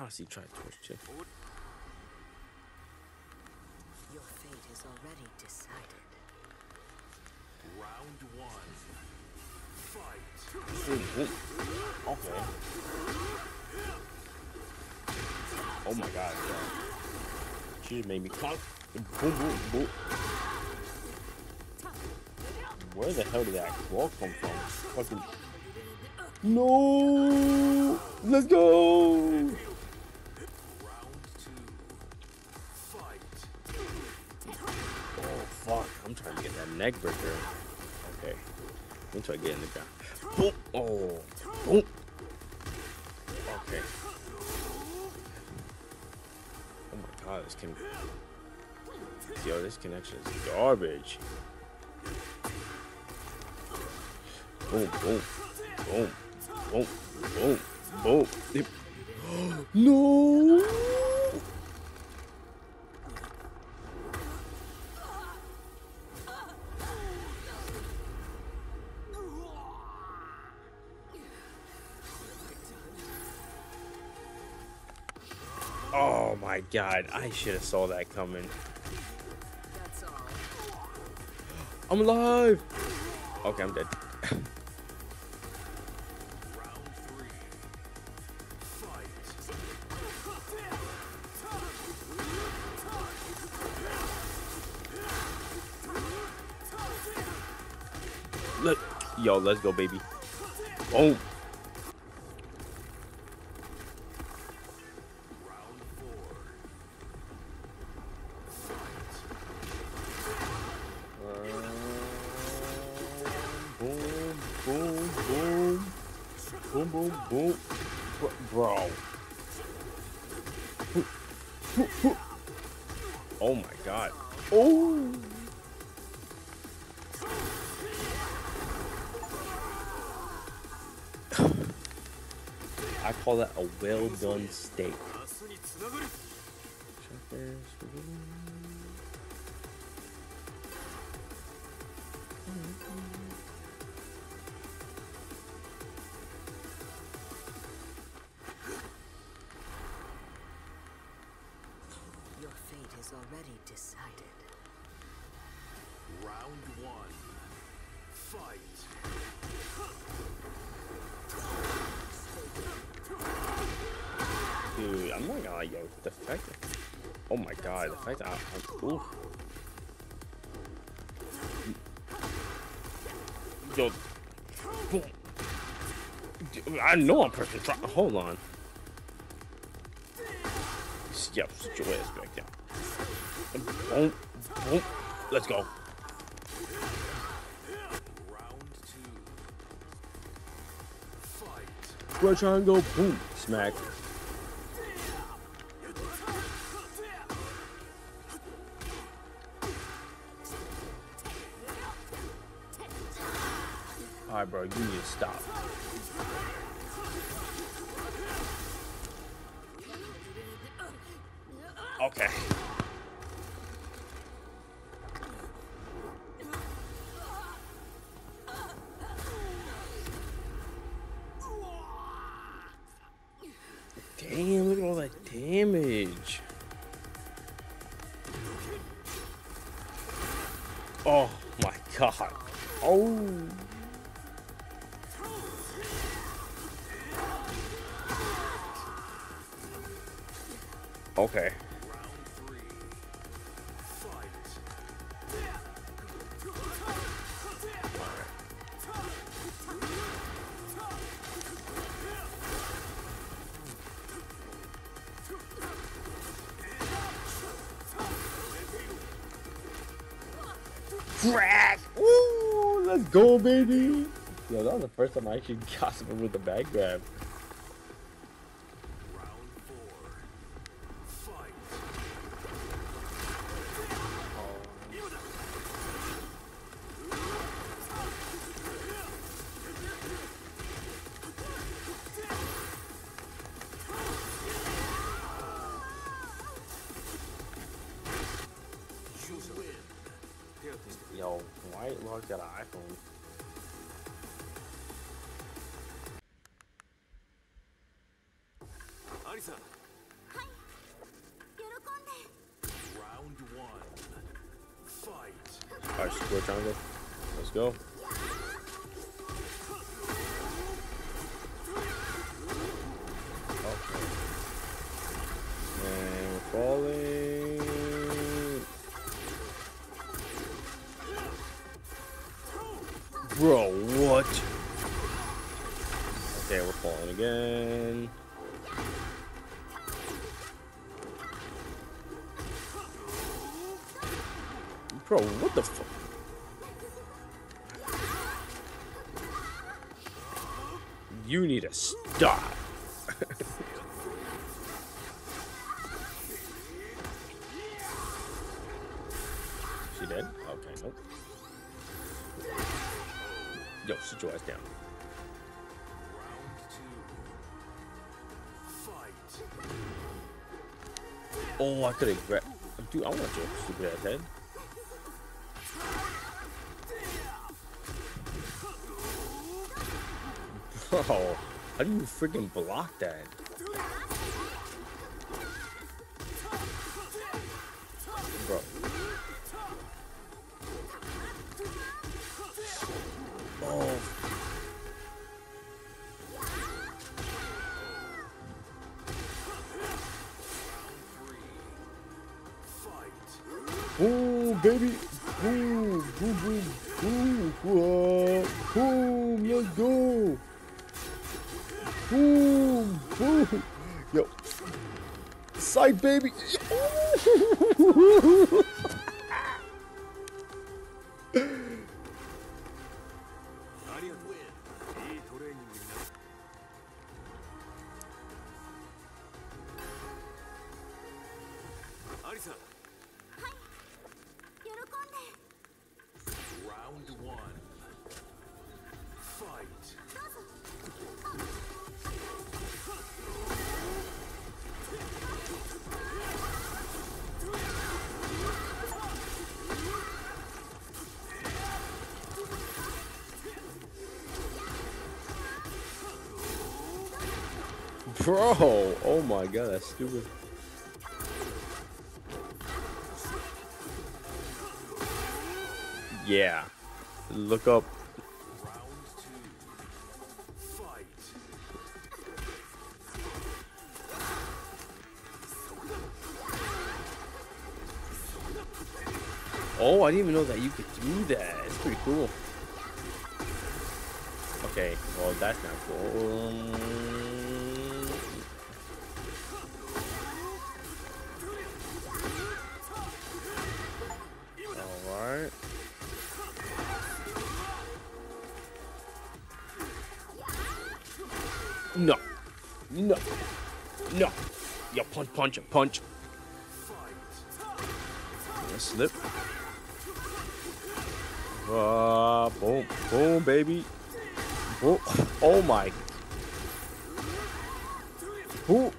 honestly try Twitch too. Your fate is already decided. Round one. Fight. Ooh, ooh. Okay. Oh my god, bro. She made me clock. Boom, boom, boom. Where the hell did that claw come from? Fucking. No! Let's go! I'm trying to get that neck breaker. Okay. Trying to get in the ground. Boom! Oh! Boom! Okay. Oh my god, this can. Yo, this connection is garbage. Boom! Boom! Boom! Boom! Boom! Boom! no! Oh my god, I should have saw that coming. That's all. I'm alive! Okay, I'm dead. Round three. Fight. Let, yo, let's go, baby. Boom! Bro- Bro. Oh my god. Oh! I call that a well done steak. Is already decided. Round one. Fight. Dude, I'm not gonna lie, ah, yo. The fact that. Oh my god, the fact that I, I'm. Oof. Yo. Boom. I know I'm pressing try. Hold on. Yep, sit your ass back down. Boom. Boom. Let's go. Round two. Fight. Right triangle. Boom. Smack. Alright, bro, you need to stop. Okay. God. Oh. Okay. Crack! Let's go, baby! Yo, that was the first time I actually got something with a bag grab. Yo, White Lord got an iPhone. Arisa. Round one. Fight. Alright, square triangle. Let's go. Okay. And we're falling. Bro, what? Okay, we're falling again. Bro, what the fuck? You need to stop. Yo, sit your ass down. Oh, I could have grabbed. Dude, I want your stupid ass head. Bro, how do you freaking block that? Boom, baby. Boom, boom, boom, boom, boom, boom. Let's go. Boom, boom. Yo. Sight, baby. Round one. Fight. Bro, oh my god, that's stupid. Yeah. Look up. Oh, I didn't even know that you could do that. It's pretty cool. Okay, well, that's not cool. No. No. No. Yeah, punch, punch, punch. Yeah, slip. Uh, boom, boom, baby. Boom. Oh my. Boom.